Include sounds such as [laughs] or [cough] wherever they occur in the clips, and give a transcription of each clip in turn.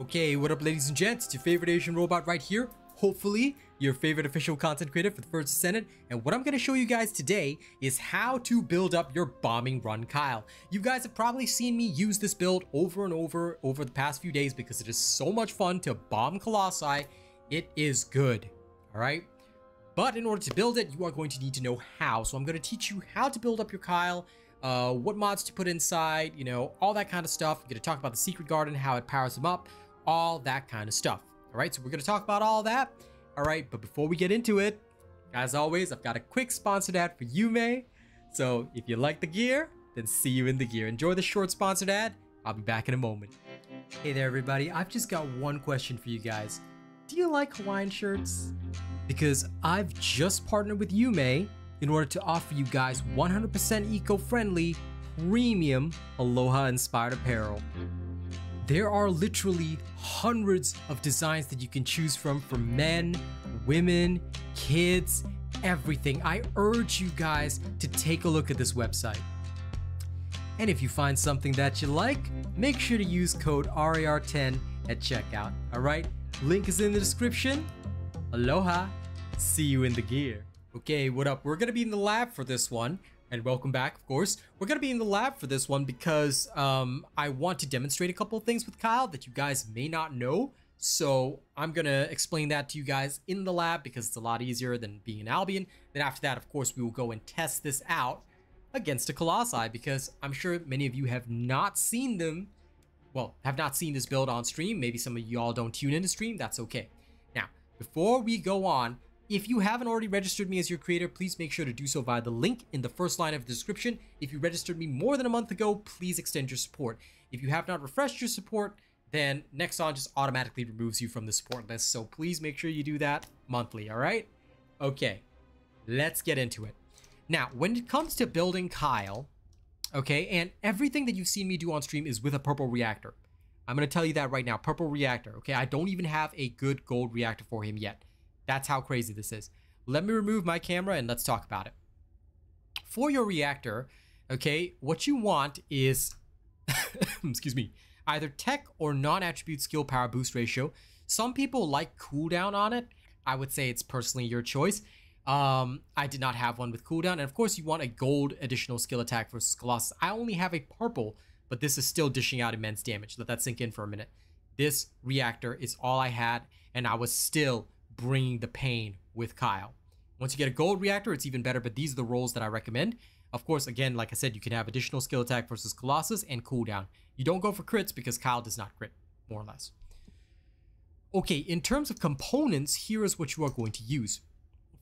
Okay, what up ladies and gents? It's your favorite Asian robot right here. Hopefully, your favorite official content creator for the First Descendant, And what I'm going to show you guys today is how to build up your bombing run Kyle. You guys have probably seen me use this build over and over over the past few days because it is so much fun to bomb Colossi. It is good, all right? But in order to build it, you are going to need to know how. So I'm going to teach you how to build up your Kyle, uh, what mods to put inside, you know, all that kind of stuff. I'm going to talk about the Secret Garden, how it powers them up, all that kind of stuff. All right, so we're going to talk about all that. All right, but before we get into it, as always, I've got a quick sponsored ad for Yiume. So if you like the gear, then see you in the gear. Enjoy the short sponsored ad. I'll be back in a moment. Hey there, everybody. I've just got one question for you guys. Do you like Hawaiian shirts? Because I've just partnered with Yiume in order to offer you guys 100% eco-friendly, premium Aloha-inspired apparel. There are literally hundreds of designs that you can choose from for men, women, kids, everything. I urge you guys to take a look at this website. And if you find something that you like, make sure to use code RAR10 at checkout. Alright, link is in the description. Aloha, see you in the gear. Okay, what up? We're gonna be in the lab for this one and welcome back, of course. We're going to be in the lab for this one because um, I want to demonstrate a couple of things with Kyle that you guys may not know. So I'm going to explain that to you guys in the lab because it's a lot easier than being an Albion. Then after that, of course, we will go and test this out against a Colossi because I'm sure many of you have not seen them. Well, have not seen this build on stream. Maybe some of y'all don't tune in into stream. That's okay. Now, before we go on, if you haven't already registered me as your creator, please make sure to do so via the link in the first line of the description. If you registered me more than a month ago, please extend your support. If you have not refreshed your support, then Nexon just automatically removes you from the support list. So please make sure you do that monthly, all right? Okay, let's get into it. Now, when it comes to building Kyle, okay, and everything that you've seen me do on stream is with a purple reactor. I'm going to tell you that right now, purple reactor, okay? I don't even have a good gold reactor for him yet. That's how crazy this is. Let me remove my camera and let's talk about it. For your reactor, okay, what you want is, [laughs] excuse me, either tech or non-attribute skill power boost ratio. Some people like cooldown on it. I would say it's personally your choice. Um, I did not have one with cooldown. And of course, you want a gold additional skill attack versus Colossus. I only have a purple, but this is still dishing out immense damage. Let that sink in for a minute. This reactor is all I had, and I was still bringing the pain with Kyle. Once you get a gold reactor, it's even better, but these are the roles that I recommend. Of course, again, like I said, you can have additional skill attack versus Colossus and cooldown. You don't go for crits because Kyle does not crit, more or less. Okay, in terms of components, here is what you are going to use.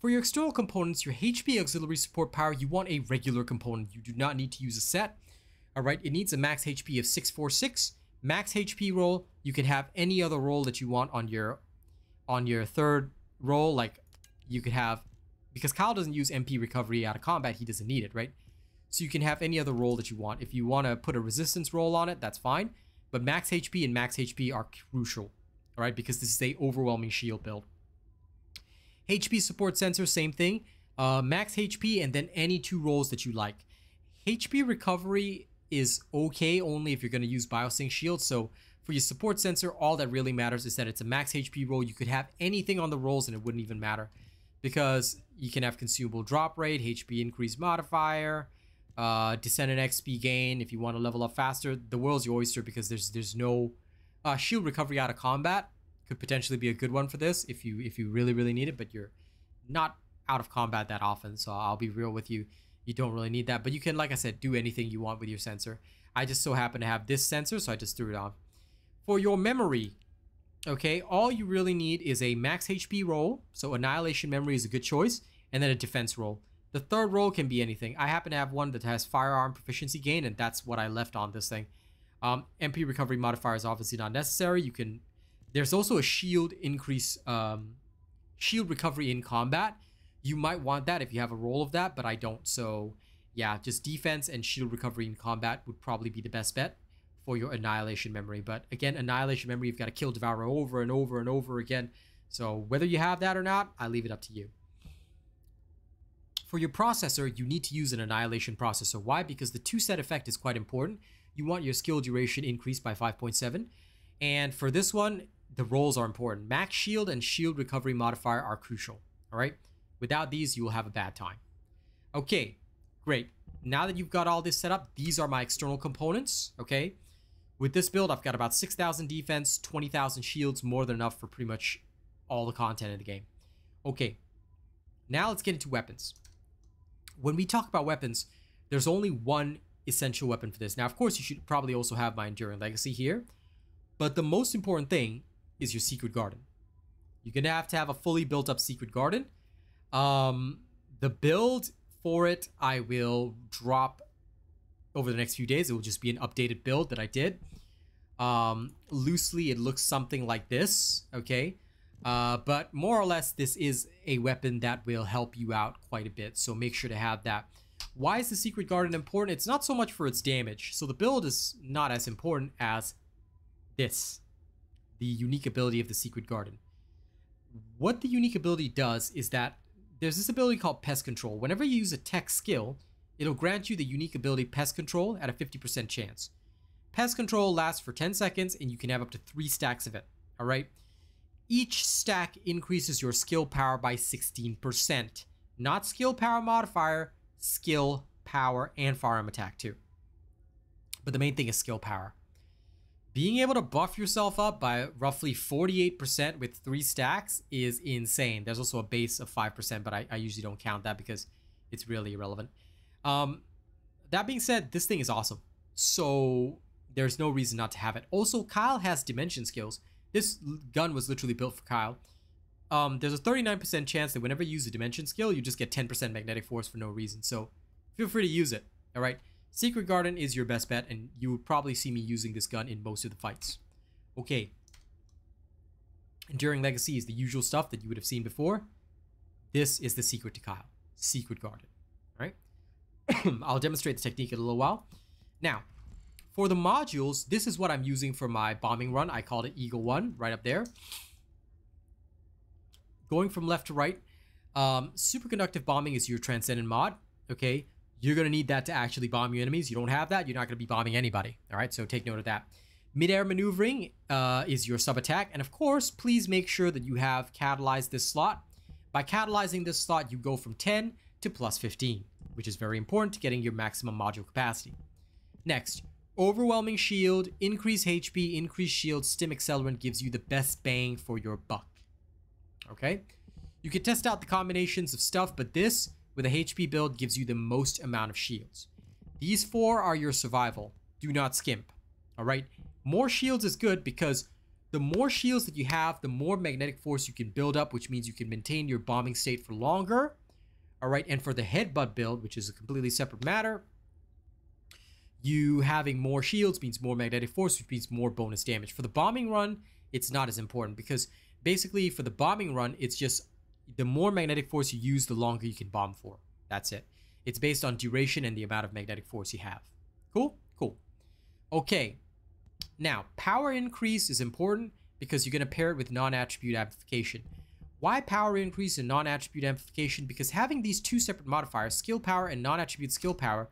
For your external components, your HP auxiliary support power, you want a regular component. You do not need to use a set. All right, it needs a max HP of 646. Max HP roll, you can have any other roll that you want on your on your third roll, like you could have, because Kyle doesn't use MP recovery out of combat, he doesn't need it, right? So you can have any other roll that you want. If you want to put a resistance roll on it, that's fine. But max HP and max HP are crucial, all right? Because this is a overwhelming shield build. HP support sensor, same thing. Uh, max HP and then any two rolls that you like. HP recovery is okay only if you're going to use Biosync Shield. So for your support sensor, all that really matters is that it's a max HP roll. You could have anything on the rolls and it wouldn't even matter because you can have consumable drop rate, HP increase modifier, uh, descendant XP gain if you want to level up faster. The world's your oyster because there's there's no uh, shield recovery out of combat could potentially be a good one for this if you if you really really need it, but you're not out of combat that often. So I'll be real with you, you don't really need that. But you can, like I said, do anything you want with your sensor. I just so happen to have this sensor, so I just threw it on. For your memory, okay, all you really need is a max HP roll. So Annihilation Memory is a good choice. And then a defense roll. The third roll can be anything. I happen to have one that has firearm proficiency gain, and that's what I left on this thing. Um, MP recovery modifier is obviously not necessary. You can. There's also a shield increase, um, shield recovery in combat. You might want that if you have a roll of that, but I don't. So yeah, just defense and shield recovery in combat would probably be the best bet for your Annihilation Memory. But again, Annihilation Memory, you've got to kill Devourer over and over and over again. So whether you have that or not, I leave it up to you. For your processor, you need to use an Annihilation processor. Why? Because the two-set effect is quite important. You want your skill duration increased by 5.7. And for this one, the rolls are important. Max shield and shield recovery modifier are crucial. All right. Without these, you will have a bad time. Okay, great. Now that you've got all this set up, these are my external components. Okay. With this build, I've got about 6,000 defense, 20,000 shields, more than enough for pretty much all the content in the game. Okay, now let's get into weapons. When we talk about weapons, there's only one essential weapon for this. Now, of course, you should probably also have my Enduring Legacy here, but the most important thing is your Secret Garden. You're going to have to have a fully built up Secret Garden. Um, the build for it, I will drop over the next few days. It will just be an updated build that I did. Um, loosely, it looks something like this, okay? Uh, but more or less, this is a weapon that will help you out quite a bit, so make sure to have that. Why is the Secret Garden important? It's not so much for its damage, so the build is not as important as this, the unique ability of the Secret Garden. What the unique ability does is that there's this ability called Pest Control. Whenever you use a tech skill, it'll grant you the unique ability Pest Control at a 50% chance. Pest Control lasts for 10 seconds and you can have up to 3 stacks of it, alright? Each stack increases your skill power by 16%. Not skill power modifier, skill, power, and firearm attack too. But the main thing is skill power. Being able to buff yourself up by roughly 48% with 3 stacks is insane. There's also a base of 5%, but I, I usually don't count that because it's really irrelevant. Um, that being said, this thing is awesome. So there's no reason not to have it. Also, Kyle has dimension skills. This gun was literally built for Kyle. Um, there's a 39% chance that whenever you use a dimension skill, you just get 10% magnetic force for no reason. So feel free to use it. All right. Secret Garden is your best bet, and you would probably see me using this gun in most of the fights. Okay. Enduring Legacy is the usual stuff that you would have seen before. This is the secret to Kyle. Secret Garden. [coughs] I'll demonstrate the technique in a little while. Now, for the modules, this is what I'm using for my bombing run. I called it Eagle 1 right up there. Going from left to right, um, superconductive bombing is your transcendent mod. Okay, you're going to need that to actually bomb your enemies. You don't have that, you're not going to be bombing anybody. All right, so take note of that. Mid-air maneuvering uh, is your sub attack. And of course, please make sure that you have catalyzed this slot. By catalyzing this slot, you go from 10 to plus 15 which is very important to getting your maximum module capacity. Next, overwhelming shield, increase HP, increase shield, stim accelerant gives you the best bang for your buck. Okay? You can test out the combinations of stuff, but this, with a HP build, gives you the most amount of shields. These four are your survival. Do not skimp. Alright? More shields is good because the more shields that you have, the more magnetic force you can build up, which means you can maintain your bombing state for longer all right, and for the headbutt build, which is a completely separate matter, you having more shields means more magnetic force, which means more bonus damage. For the bombing run, it's not as important because basically for the bombing run, it's just the more magnetic force you use, the longer you can bomb for. That's it. It's based on duration and the amount of magnetic force you have. Cool? Cool. Okay. Now, power increase is important because you're going to pair it with non-attribute amplification. Why power increase and non-attribute amplification? Because having these two separate modifiers, skill power and non-attribute skill power,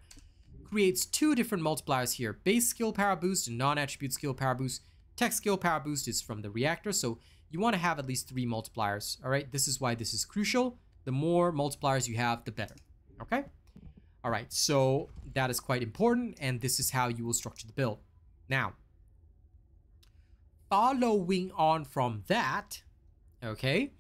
creates two different multipliers here. Base skill power boost and non-attribute skill power boost. Tech skill power boost is from the reactor, so you want to have at least three multipliers. All right, this is why this is crucial. The more multipliers you have, the better. Okay? All right, so that is quite important, and this is how you will structure the build. Now, following on from that, okay,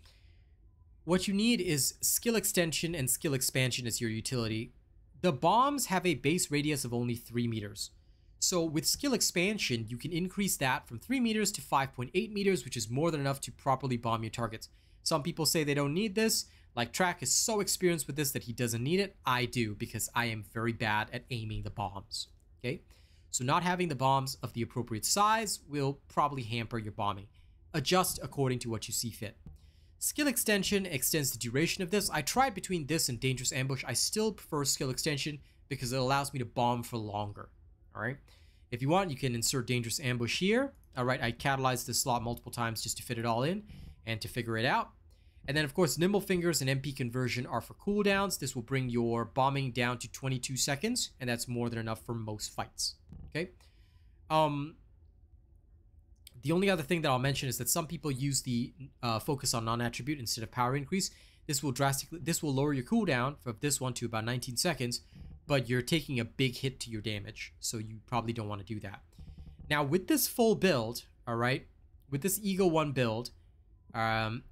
what you need is skill extension and skill expansion as your utility. The bombs have a base radius of only 3 meters. So with skill expansion, you can increase that from 3 meters to 5.8 meters, which is more than enough to properly bomb your targets. Some people say they don't need this. Like Track is so experienced with this that he doesn't need it. I do because I am very bad at aiming the bombs. Okay, so not having the bombs of the appropriate size will probably hamper your bombing. Adjust according to what you see fit. Skill extension extends the duration of this. I tried between this and dangerous ambush. I still prefer skill extension because it allows me to bomb for longer. All right. If you want, you can insert dangerous ambush here. All right. I catalyzed this slot multiple times just to fit it all in and to figure it out. And then, of course, Nimble Fingers and MP Conversion are for cooldowns. This will bring your bombing down to 22 seconds, and that's more than enough for most fights. Okay. Um, The only other thing that I'll mention is that some people use the uh, focus on non-attribute instead of power increase. This will drastically, this will lower your cooldown from this one to about 19 seconds, but you're taking a big hit to your damage, so you probably don't want to do that. Now with this full build, all right, with this Eagle 1 build, um,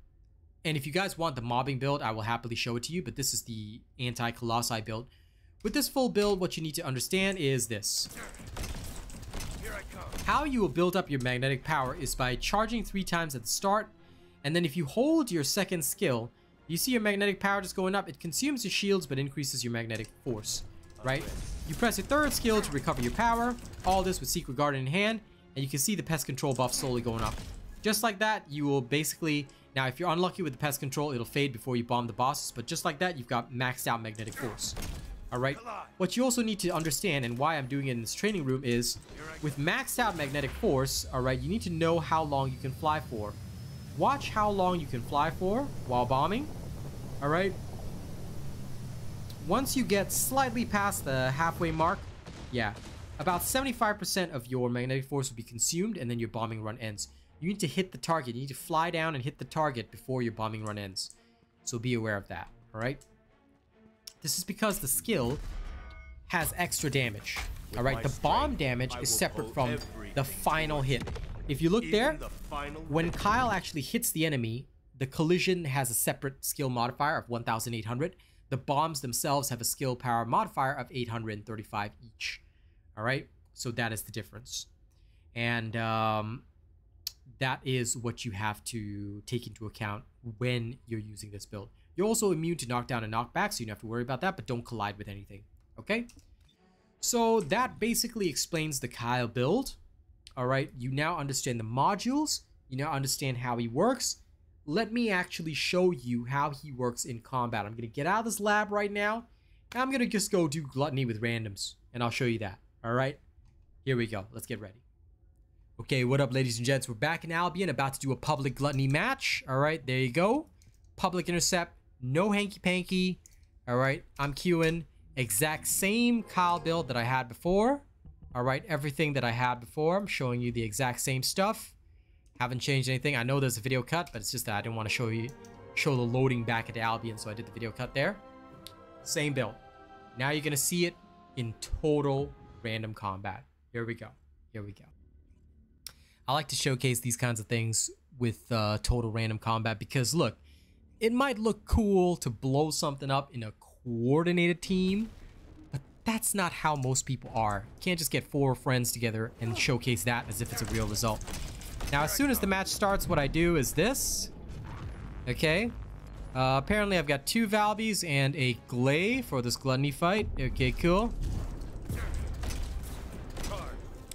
and if you guys want the mobbing build, I will happily show it to you, but this is the anti-Colossi build. With this full build, what you need to understand is this. How you will build up your magnetic power is by charging three times at the start, and then if you hold your second skill, you see your magnetic power just going up. It consumes your shields, but increases your magnetic force, right? You press your third skill to recover your power, all this with Secret Garden in hand, and you can see the pest control buff slowly going up. Just like that, you will basically... Now, if you're unlucky with the pest control, it'll fade before you bomb the bosses, but just like that, you've got maxed out magnetic force. Alright, what you also need to understand and why I'm doing it in this training room is with maxed out magnetic force, alright, you need to know how long you can fly for. Watch how long you can fly for while bombing, alright? Once you get slightly past the halfway mark, yeah, about 75% of your magnetic force will be consumed and then your bombing run ends. You need to hit the target. You need to fly down and hit the target before your bombing run ends. So be aware of that, alright? This is because the skill has extra damage. All right, the bomb damage is separate from the final hit. If you look there, when Kyle actually hits the enemy, the collision has a separate skill modifier of 1800. The bombs themselves have a skill power modifier of 835 each. All right, so that is the difference. And um, that is what you have to take into account when you're using this build. You're also immune to knockdown and knockback, so you don't have to worry about that, but don't collide with anything, okay? So that basically explains the Kyle build. All right, you now understand the modules. You now understand how he works. Let me actually show you how he works in combat. I'm going to get out of this lab right now. I'm going to just go do gluttony with randoms, and I'll show you that. All right, here we go. Let's get ready. Okay, what up, ladies and gents? We're back in Albion, about to do a public gluttony match. All right, there you go. Public intercept no hanky-panky. All right, I'm queuing exact same Kyle build that I had before. All right, everything that I had before. I'm showing you the exact same stuff. Haven't changed anything. I know there's a video cut, but it's just that I didn't want to show you show the loading back into Albion, so I did the video cut there. Same build. Now you're gonna see it in total random combat. Here we go. Here we go. I like to showcase these kinds of things with uh, total random combat because look, it might look cool to blow something up in a coordinated team, but that's not how most people are. You can't just get four friends together and showcase that as if it's a real result. Now, as soon as the match starts, what I do is this. Okay. Uh, apparently, I've got two Valbies and a Gley for this Gluttony fight. Okay, cool.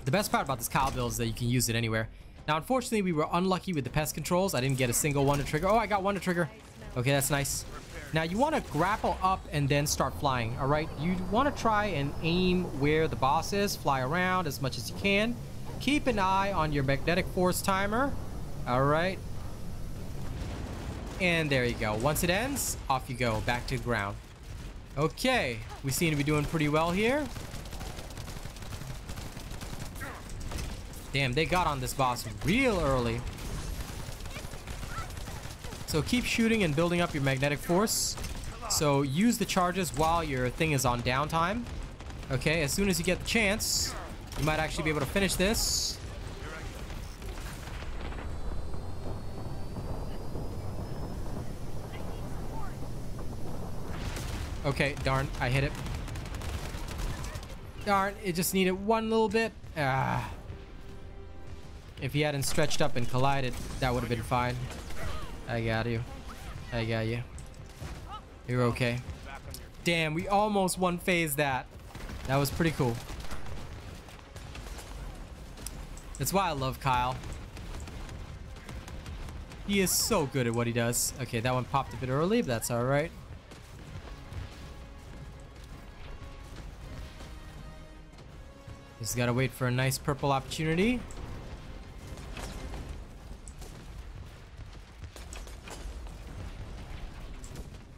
The best part about this build is that you can use it anywhere. Now, unfortunately, we were unlucky with the pest controls. I didn't get a single one to trigger. Oh, I got one to trigger. Okay, that's nice. Now, you want to grapple up and then start flying, all right? You want to try and aim where the boss is, fly around as much as you can. Keep an eye on your magnetic force timer, all right? And there you go. Once it ends, off you go, back to the ground. Okay, we seem to be doing pretty well here. Damn, they got on this boss real early. So keep shooting and building up your magnetic force. So use the charges while your thing is on downtime. Okay, as soon as you get the chance, you might actually be able to finish this. Okay, darn, I hit it. Darn, it just needed one little bit. Ah. If he hadn't stretched up and collided, that would have been fine. I got you. I got you. You're okay. Damn, we almost one phase that. That was pretty cool. That's why I love Kyle. He is so good at what he does. Okay, that one popped a bit early, but that's alright. Just gotta wait for a nice purple opportunity.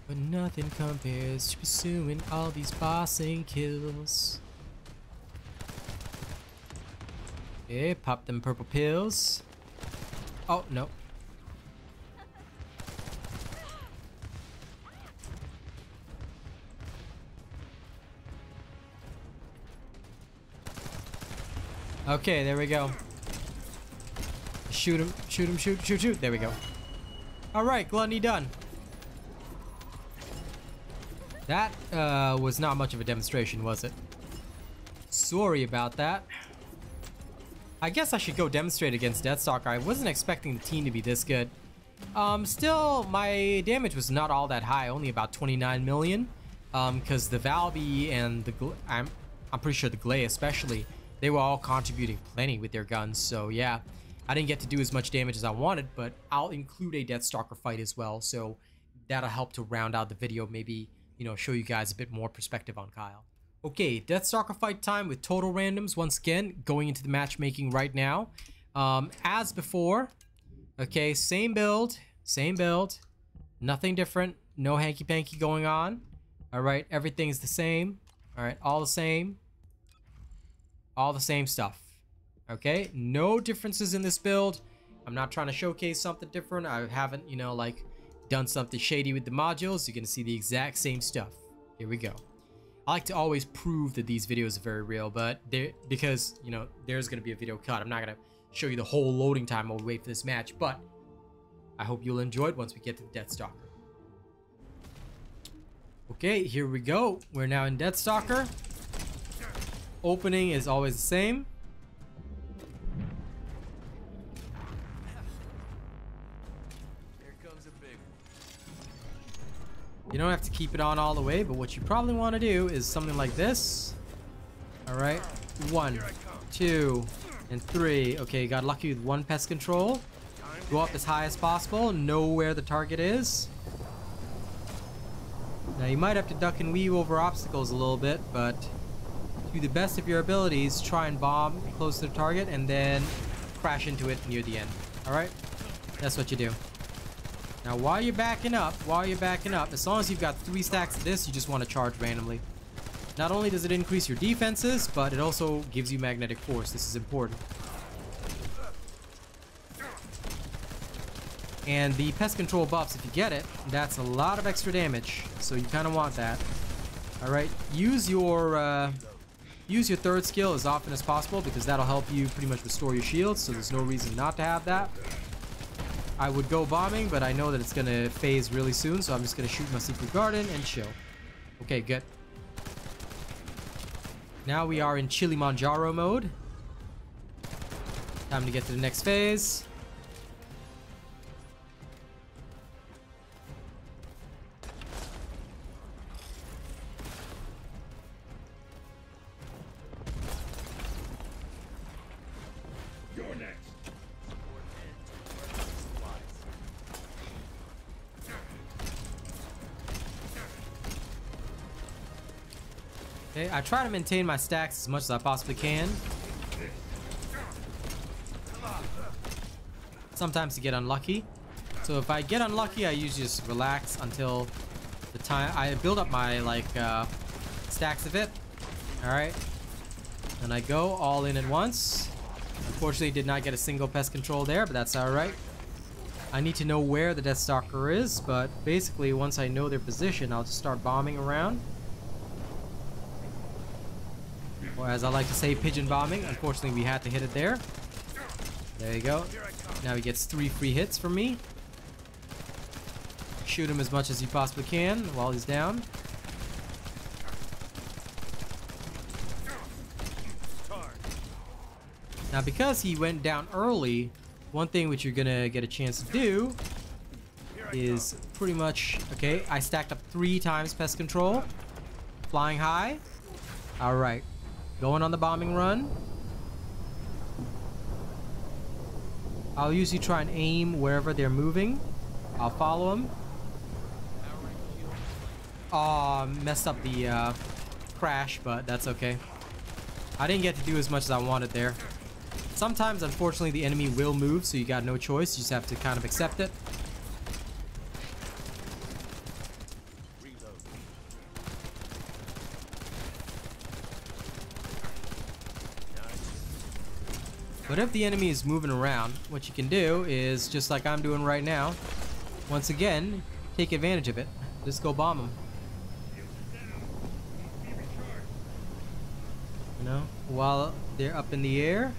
But nothing compares to pursuing all these bossing kills. Okay, pop them purple pills. Oh, no. Okay, there we go. Shoot him, shoot him, shoot, shoot, shoot. There we go. All right, gluttony done. That uh, was not much of a demonstration, was it? Sorry about that. I guess I should go demonstrate against Deathstalker. I wasn't expecting the team to be this good. Um, still, my damage was not all that high, only about 29 million. Um, because the Valby and the, I'm, I'm pretty sure the Gley especially, they were all contributing plenty with their guns. So yeah, I didn't get to do as much damage as I wanted, but I'll include a Deathstalker fight as well. So that'll help to round out the video, maybe, you know, show you guys a bit more perspective on Kyle. Okay, Deathstalker fight time with total randoms once again, going into the matchmaking right now. Um, as before, okay, same build, same build, nothing different, no hanky-panky going on. All right, everything's the same. All right, all the same. All the same stuff. Okay, no differences in this build. I'm not trying to showcase something different. I haven't, you know, like done something shady with the modules. You're going to see the exact same stuff. Here we go. I like to always prove that these videos are very real, but there because, you know, there's going to be a video cut. I'm not going to show you the whole loading time while we wait for this match, but I hope you'll enjoy it once we get to the Deathstalker. Okay, here we go. We're now in Deathstalker. Opening is always the same. You don't have to keep it on all the way, but what you probably want to do is something like this. All right, one, two, and three. Okay, got lucky with one pest control. Go up as high as possible, know where the target is. Now you might have to duck and weave over obstacles a little bit, but do the best of your abilities, try and bomb close to the target and then crash into it near the end. All right, that's what you do. Now, while you're backing up, while you're backing up, as long as you've got three stacks of this, you just want to charge randomly. Not only does it increase your defenses, but it also gives you magnetic force. This is important. And the pest control buffs, if you get it, that's a lot of extra damage. So you kind of want that. All right, use your uh, use your third skill as often as possible because that'll help you pretty much restore your shields. So there's no reason not to have that. I would go bombing, but I know that it's gonna phase really soon, so I'm just gonna shoot my secret garden and chill. Okay, good. Now we are in Chili Chilimanjaro mode. Time to get to the next phase. Okay, I try to maintain my stacks as much as I possibly can. Sometimes you get unlucky. So if I get unlucky, I usually just relax until the time I build up my like uh, stacks of it. All right, and I go all in at once. Unfortunately, did not get a single pest control there, but that's all right. I need to know where the Deathstalker is, but basically once I know their position, I'll just start bombing around. Or as I like to say, pigeon bombing. Unfortunately, we had to hit it there. There you go. Now he gets three free hits from me. Shoot him as much as you possibly can while he's down. Now, because he went down early, one thing which you're gonna get a chance to do is pretty much... Okay, I stacked up three times pest control. Flying high. Alright. Going on the bombing run. I'll usually try and aim wherever they're moving. I'll follow them. Oh, messed up the uh, crash, but that's okay. I didn't get to do as much as I wanted there. Sometimes, unfortunately, the enemy will move, so you got no choice. You just have to kind of accept it. But if the enemy is moving around, what you can do is, just like I'm doing right now, once again, take advantage of it. Just go bomb them. You know, while they're up in the air.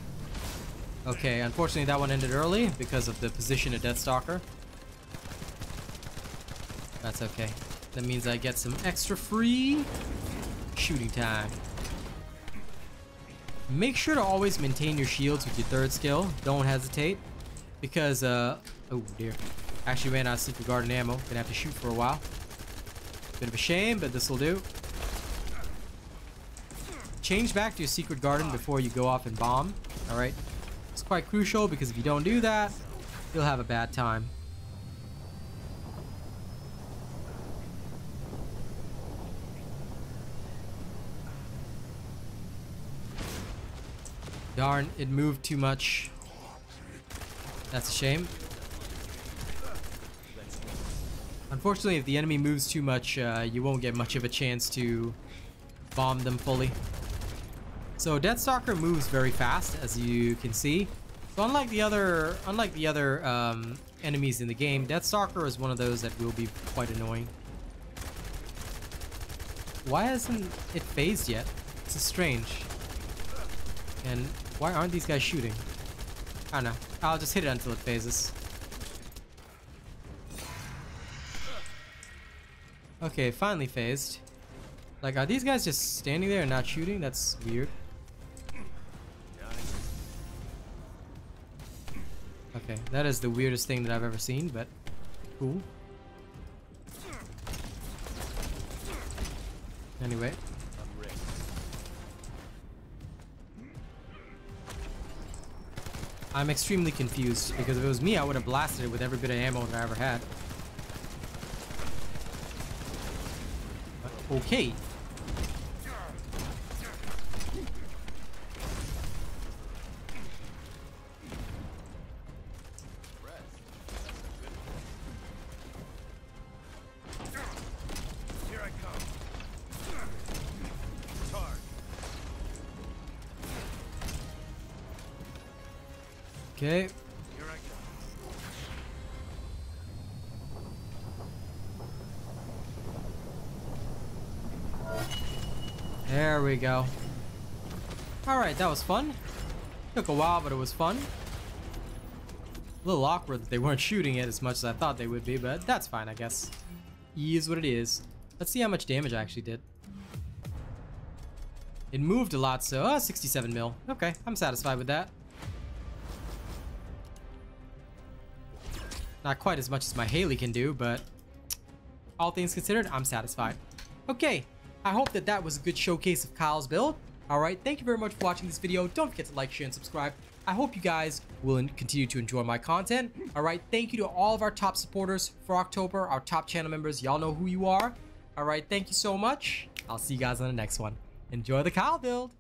Okay, unfortunately that one ended early because of the position of Deathstalker. That's okay. That means I get some extra free shooting time. Make sure to always maintain your shields with your third skill. Don't hesitate. Because, uh, oh dear. Actually ran out of Secret Garden ammo. Gonna have to shoot for a while. Bit of a shame, but this will do. Change back to your Secret Garden before you go off and bomb. Alright? It's quite crucial because if you don't do that, you'll have a bad time. Darn, it moved too much. That's a shame. Unfortunately, if the enemy moves too much, uh, you won't get much of a chance to bomb them fully. So Deathstalker moves very fast, as you can see. So unlike the other, unlike the other um, enemies in the game, Deathstalker is one of those that will be quite annoying. Why hasn't it phased yet? Is strange. And why aren't these guys shooting? I don't know. I'll just hit it until it phases. Okay, finally phased. Like, are these guys just standing there and not shooting? That's weird. Okay, that is the weirdest thing that I've ever seen, but cool. Anyway. I'm extremely confused because if it was me, I would have blasted it with every bit of ammo that I ever had. Okay. We go. Alright, that was fun. Took a while, but it was fun. A little awkward that they weren't shooting it as much as I thought they would be, but that's fine, I guess. E is what it is. Let's see how much damage I actually did. It moved a lot, so uh, 67 mil. Okay, I'm satisfied with that. Not quite as much as my Hailey can do, but all things considered, I'm satisfied. Okay, I hope that that was a good showcase of Kyle's build. Alright, thank you very much for watching this video. Don't forget to like, share, and subscribe. I hope you guys will continue to enjoy my content. Alright, thank you to all of our top supporters for October, our top channel members. Y'all know who you are. Alright, thank you so much. I'll see you guys on the next one. Enjoy the Kyle build.